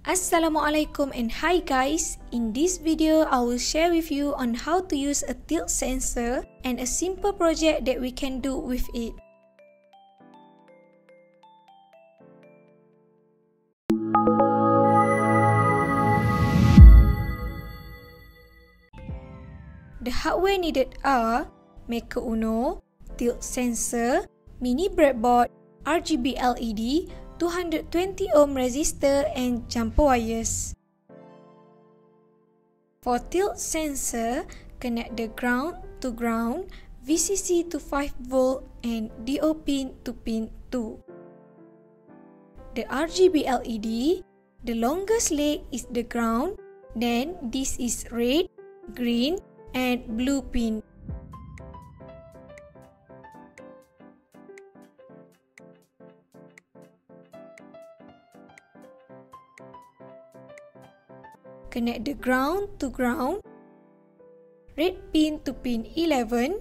Assalamualaikum and hi guys. In this video, I will share with you on how to use a tilt sensor and a simple project that we can do with it. The hardware needed are Maker Uno, tilt sensor, mini breadboard, RGB LED, 220 ohm resistor and jumper wires. For tilt sensor, connect the ground to ground, VCC to 5 volt and DO pin to pin 2. The RGB LED, the longest leg is the ground, then this is red, green and blue pin. Connect the ground to ground, red pin to pin 11,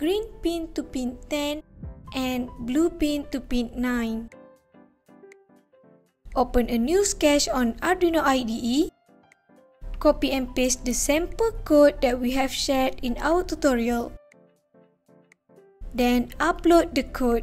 green pin to pin 10 and blue pin to pin 9. Open a new sketch on Arduino IDE. Copy and paste the sample code that we have shared in our tutorial. Then upload the code.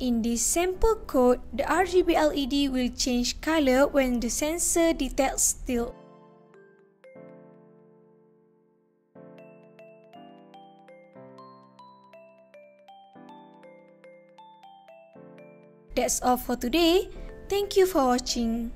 In this sample code, the RGB LED will change color when the sensor detects tilt. That's all for today. Thank you for watching.